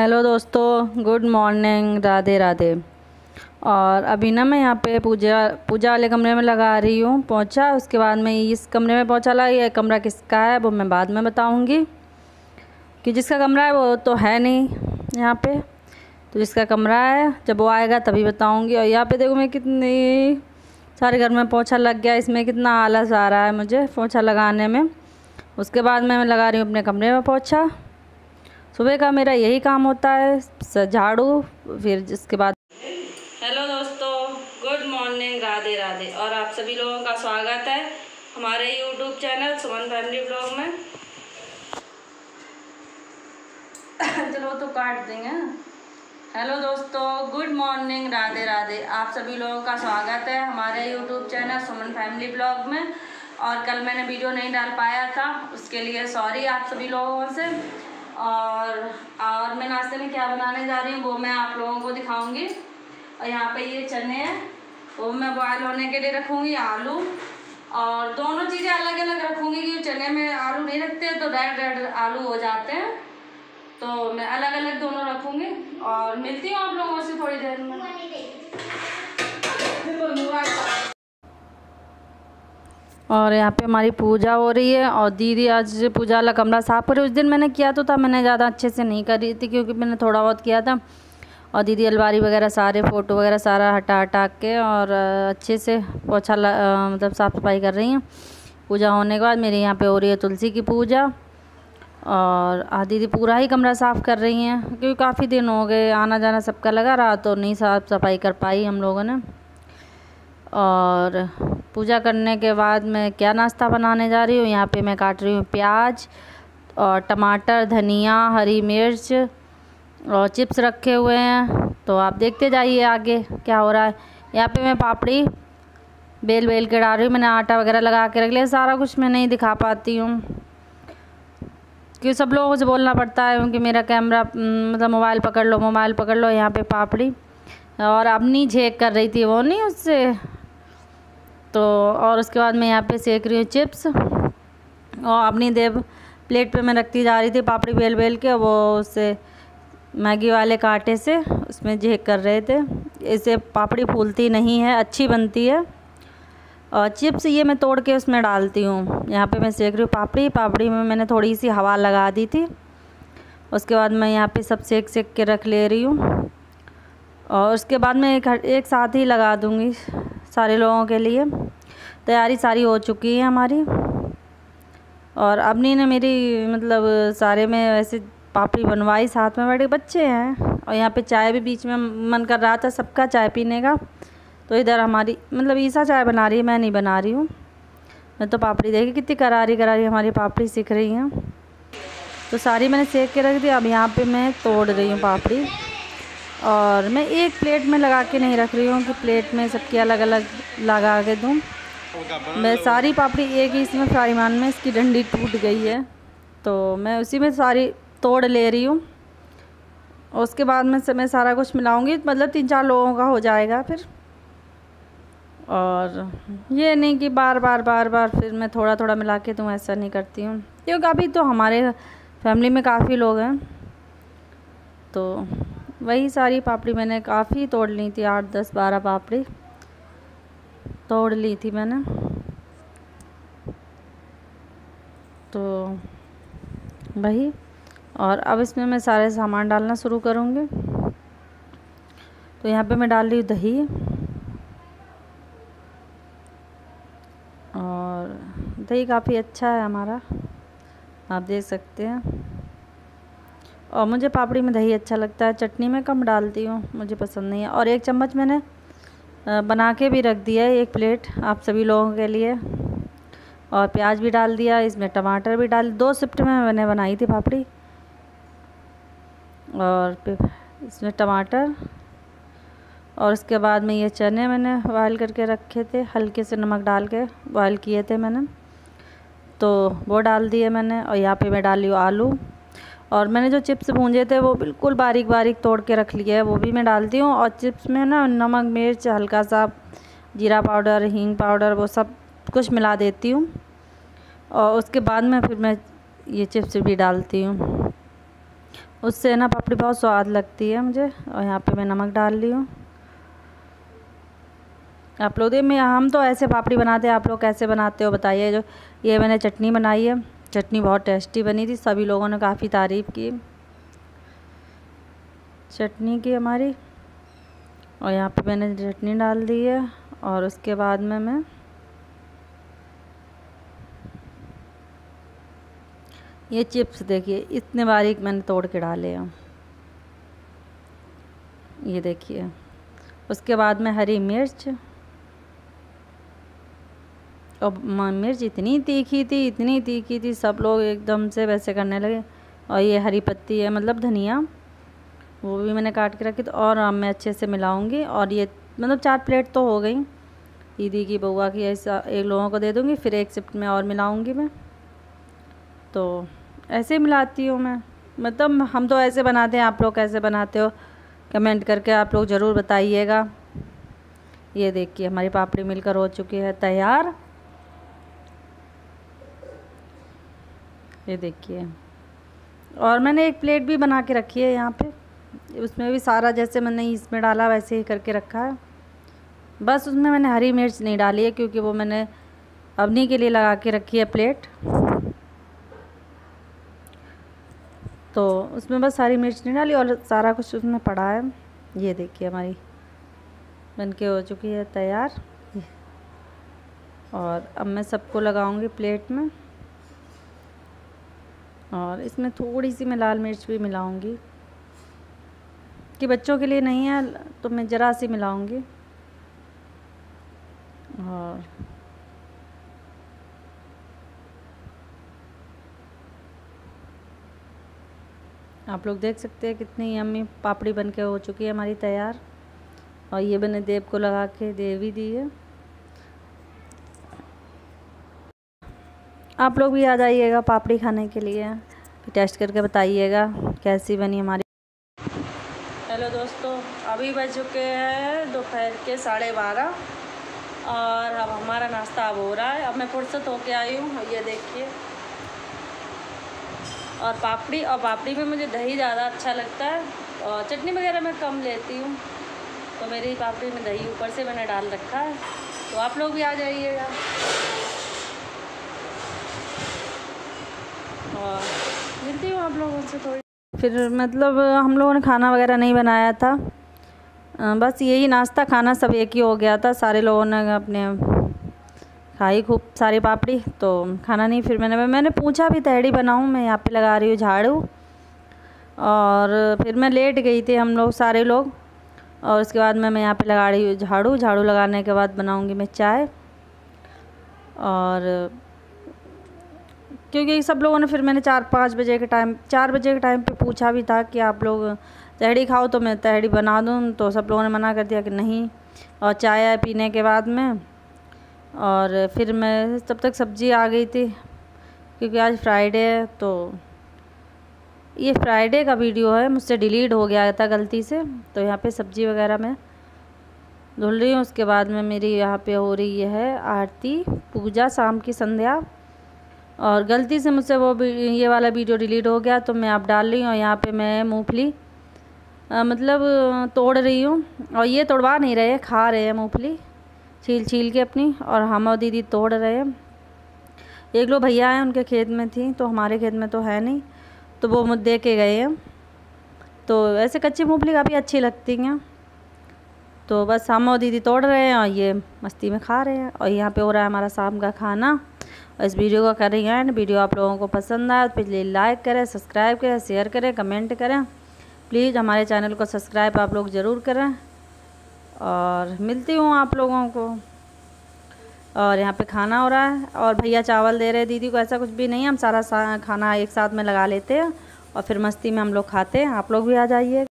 Hello दोस्तों, good morning, Radhe Radhe. और अभी ना मैं यहाँ पे पूजा पूजा वाले कमरे में लगा रही हूँ, पहुँचा। उसके बाद मैं इस कमरे में पहुँचा लाई ये कमरा किसका है, वो मैं बाद में बताऊँगी। कि जिसका कमरा है वो तो है नहीं यहाँ पे। तो जिसका कमरा है, जब वो आएगा तभी बताऊँगी। और यहाँ पे देखो मैं कितनी सारे घर में पोछा लग गया, इसमें कितना आलस आ रहा है मुझे पोछा लगाने में। उसके बाद मैं लगा रही हूँ अपने कमरे में पोछा। सुबह का मेरा यही काम होता है झाड़ू फिर जिसके बाद हेलो दोस्तों गुड मॉर्निंग राधे राधे। और आप सभी लोगों का स्वागत है हमारे YouTube channel Suman family blog में। चलो तो काट देंगे। हेलो दोस्तों गुड मॉर्निंग राधे राधे। आप सभी लोगों का स्वागत है हमारे YouTube channel Suman family blog में। और कल मैंने वीडियो नहीं डाल पाया था उसके लिए सॉरी आप सभी लोगों से। और और मैं नाश्ते में क्या बनाने जा रही हूँ वो मैं आप लोगों को दिखाऊँगी। और यहाँ पे ये चने हैं वो मैं बॉयल होने के लिए रखूँगी आलू। और दोनों चीज़ें अलग अलग रखूँगी क्योंकि चने में आलू नहीं रखते तो रेड रेड आलू हो जाते हैं। तो मैं अलग अलग दोनों रखूँगी। और मिलती हूँ आप लोगों से थोड़ी देर में। और यहाँ पे हमारी पूजा हो रही है और दीदी आज पूजा वाला कमरा साफ़ कर उस दिन मैंने किया तो था, मैंने ज़्यादा अच्छे से नहीं कर थी क्योंकि मैंने थोड़ा बहुत किया था। और दीदी अलमारी वगैरह सारे, फ़ोटो वगैरह सारा हटा हटा के और अच्छे से पोछा मतलब साफ़ सफ़ाई कर रही हैं। पूजा होने के बाद मेरे यहाँ पे हो रही है तुलसी की पूजा और दीदी पूरा ही कमरा साफ़ कर रही हैं क्योंकि काफ़ी दिन हो गए, आना जाना सबका लगा रहा तो नहीं साफ़ सफ़ाई कर पाई हम लोगों ने। और पूजा करने के बाद मैं क्या नाश्ता बनाने जा रही हूँ? यहाँ पे मैं काट रही हूँ प्याज और टमाटर, धनिया, हरी मिर्च और चिप्स रखे हुए हैं। तो आप देखते जाइए आगे क्या हो रहा है। यहाँ पे मैं पापड़ी बेल बेल के डाल रही हूँ। मैंने आटा वगैरह लगा के रख लिया। सारा कुछ मैं नहीं दिखा पाती हूँ। क्योंकि सब लोगों से बोलना पड़ता है क्योंकि मेरा कैमरा मतलब मोबाइल पकड़ लो, मोबाइल पकड़ लो। यहाँ पे पापड़ी और अपनी झेक कर रही थी वो, नहीं उससे? तो और उसके बाद मैं यहाँ पे सेक रही हूँ चिप्स और अपनी देव प्लेट पे मैं रखती जा रही थी पापड़ी बेल बेल के, वो उससे मैगी वाले कांटे से उसमें झेक कर रहे थे। इसे पापड़ी फूलती नहीं है, अच्छी बनती है। और चिप्स ये मैं तोड़ के उसमें डालती हूँ। यहाँ पे मैं सेक रही हूँ पापड़ी पापड़ी में मैंने थोड़ी सी हवा लगा दी थी। उसके बाद मैं यहाँ पे सब सेक सेक के रख ले रही हूँ। और उसके बाद मैं एक एक साथ ही लगा दूँगी। सारे लोगों के लिए। तैयारी सारी हो चुकी है हमारी। और अबनी ने मेरी मतलब सारे में वैसे पापड़ी बनवाई, साथ में बैठे बच्चे हैं। और यहाँ पे चाय भी बीच में मन कर रहा था सबका चाय पीने का। तो इधर हमारी मतलब ईसा चाय बना रही है, मैं नहीं बना रही हूँ। मैं तो पापड़ी देखी, कितनी करारी करारी हमारी पापड़ी सीख रही हैं। तो सारी मैंने सेक के रख दी, अब यहाँ पे मैं तोड़ रही हूँ पापड़ी। और मैं एक प्लेट में लगा के नहीं रख रही हूँ कि प्लेट में सबकी अलग अलग लगा के दूँ। मैं सारी पापड़ी एक ही इसमें फ्राईमान में, इसकी डंडी टूट गई है। तो मैं उसी में सारी तोड़ ले रही हूँ। उसके बाद में मैं सारा कुछ मिलाऊँगी मतलब तीन चार लोगों का हो जाएगा फिर। और ये नहीं कि बार बार बार बार फिर मैं थोड़ा थोड़ा मिला के दूँ, ऐसा नहीं करती हूँ। क्योंकि अभी तो हमारे फैमिली में काफ़ी लोग हैं। तो वही सारी पापड़ी मैंने काफ़ी तोड़ ली थी, आठ, दस, बारह पापड़ी। तोड़ ली थी मैंने। तो वही, और अब इसमें मैं सारे सामान डालना शुरू करूँगी। तो यहाँ पे मैं डाल रही हूँ दही। और दही काफ़ी अच्छा है हमारा, आप देख सकते हैं। और मुझे पापड़ी में दही अच्छा लगता है। चटनी में कम डालती हूँ, मुझे पसंद नहीं है। और एक चम्मच मैंने बना के भी रख दिया है एक प्लेट आप सभी लोगों के लिए। और प्याज भी डाल दिया, इसमें टमाटर भी डाल, दो शिफ्ट में मैंने बनाई थी पापड़ी। और इसमें टमाटर, और उसके बाद में ये चने मैंने बॉयल करके रखे थे, हल्के से नमक डाल के बॉयल किए थे मैंने। तो वो डाल दिए मैंने, और यहाँ पे मैं डाली हूँ आलू। और मैंने जो चिप्स भूंजे थे वो बिल्कुल बारीक बारीक तोड़ के रख लिया है, वो भी मैं डालती हूँ और चिप्स में ना नमक, मिर्च, हल्का सा जीरा पाउडर, हींग पाउडर, वो सब कुछ मिला देती हूँ। और उसके बाद में फिर मैं ये चिप्स भी डालती हूँ। उससे ना पापड़ी बहुत स्वाद लगती है मुझे और यहाँ पे मैं नमक डाल ली हूँ। आप लोग में हम तो ऐसे पापड़ी बनाते हैं, आप लोग कैसे बनाते हो बताइए, जो ये मैंने चटनी बनाई है। चटनी बहुत टेस्टी बनी थी, सभी लोगों ने काफ़ी तारीफ़ की। चटनी की हमारी, और यहाँ पे मैंने चटनी डाल दी है, और उसके बाद में मैं ये चिप्स देखिए, इतने बारीक मैंने तोड़ के डाले हैं। ये देखिए, उसके बाद में हरी मिर्च और मिर्च इतनी तीखी थी, इतनी तीखी थी, सब लोग एकदम से वैसे करने लगे। और ये हरी पत्ती है मतलब धनिया, वो भी मैंने काट के रखी तो और मैं अच्छे से मिलाऊँगी। और ये मतलब चार प्लेट तो हो गई। दीदी की बउआ की ऐसा, एक लोगों को दे दूँगी, फिर एक शिफ्ट में और मिलाऊँगी मैं। तो ऐसे ही मिलाती हूँ मैं। मतलब हम तो ऐसे बनाते हैं, आप लोग कैसे बनाते हो? कमेंट करके आप लोग ज़रूर बताइएगा। ये देखिए, हमारी पापड़ी मिलकर हो चुकी है तैयार। ये देखिए। और मैंने एक प्लेट भी बना के रखी है यहाँ पे। उसमें भी सारा जैसे मैंने इसमें डाला वैसे ही करके रखा है। बस उसमें मैंने हरी मिर्च नहीं डाली है क्योंकि वो मैंने अवनी के लिए लगा के रखी है प्लेट। तो उसमें बस हरी मिर्च नहीं डाली और सारा कुछ उसमें पड़ा है। ये देखिए हमारी बन के हो चुकी है तैयार। और अब मैं सबको लगाऊँगी प्लेट में। और इसमें थोड़ी सी मैं लाल मिर्च भी मिलाऊँगी। कि बच्चों के लिए नहीं है तो मैं ज़रा सी मिलाऊँगी। और आप लोग देख सकते हैं कितनी यम्मी पापड़ी बन के हो चुकी है हमारी तैयार। और ये मैंने देव को लगा के दे भी दी है। आप लोग भी आ जाइएगा पापड़ी खाने के लिए। टेस्ट करके बताइएगा कैसी बनी हमारी। हेलो दोस्तों, अभी बज चुके हैं दोपहर के साढ़े बारह और अब हमारा नाश्ता अब हो रहा है। अब मैं फुर्सत होके आई हूँ ये देखिए। और पापड़ी और पापड़ी में मुझे दही ज़्यादा अच्छा लगता है और चटनी वगैरह मैं कम लेती हूँ। तो मेरी पापड़ी में दही ऊपर से मैंने डाल रखा है। तो आप लोग भी आ जाइएगा। मिलती हूँ आप लोगों से थोड़ी। फिर मतलब हम लोगों ने खाना वगैरह नहीं बनाया था। बस यही नाश्ता खाना सब एक ही हो गया था। सारे लोगों ने अपने खाई खूब सारी पापड़ी तो खाना नहीं, फिर मैंने मैंने पूछा भी, तहड़ी बनाऊँ मैं, यहाँ पे लगा रही हूँ झाड़ू। और फिर मैं लेट गई थी हम लोग सारे लोग। और उसके बाद मैं मैं यहाँ पे लगा रही हूँ झाड़ू। झाड़ू लगाने के बाद बनाऊँगी मैं चाय। और क्योंकि सब लोगों ने फिर मैंने चार, पाँच बजे के टाइम, चार बजे के टाइम पे पूछा भी था कि आप लोग तहड़ी खाओ तो मैं तहड़ी बना दूँ तो सब लोगों ने मना कर दिया कि नहीं। और चाय पीने के बाद में और फिर मैं तब तक सब्ज़ी आ गई थी, क्योंकि आज फ्राइडे है तो ये फ्राइडे का वीडियो है, मुझसे डिलीट हो गया था गलती से तो यहाँ पे सब्ज़ी वगैरह मैं धुल रही हूँ। उसके बाद में मेरी यहाँ पे हो रही है आरती, पूजा शाम की संध्या। और गलती से मुझसे वो ये वाला वीडियो डिलीट हो गया तो मैं आप डाल रही हूँ यहाँ पे मैं मूँगफली मतलब तोड़ रही हूँ। और ये तोड़वा नहीं रहे, खा रहे हैं मूँगफली, छील छील के अपनी, और हम और दीदी तोड़ रहे हैं। एक लोग भैया हैं उनके खेत में थी तो हमारे खेत में तो है नहीं तो वो मुझे दे के गए हैं। तो ऐसे कच्ची मूँगफली काफ़ी अच्छी लगती हैं। तो बस हम और दीदी तोड़ रहे हैं और ये मस्ती में खा रहे हैं। और यहाँ पे हो रहा है हमारा शाम का खाना। इस वीडियो को करें एंड। वीडियो आप लोगों को पसंद आए तो प्लीज़ लाइक करें सब्सक्राइब करें शेयर करें कमेंट करें। प्लीज़ हमारे चैनल को सब्सक्राइब आप लोग ज़रूर करें। और मिलती हूँ आप लोगों को। और यहाँ पे खाना हो रहा है। और भैया चावल दे रहे दीदी को ऐसा कुछ भी नहीं हम सारा सा, खाना एक साथ में लगा लेते हैं। और फिर मस्ती में हम लोग खाते हैं। आप लोग भी आ जाइए।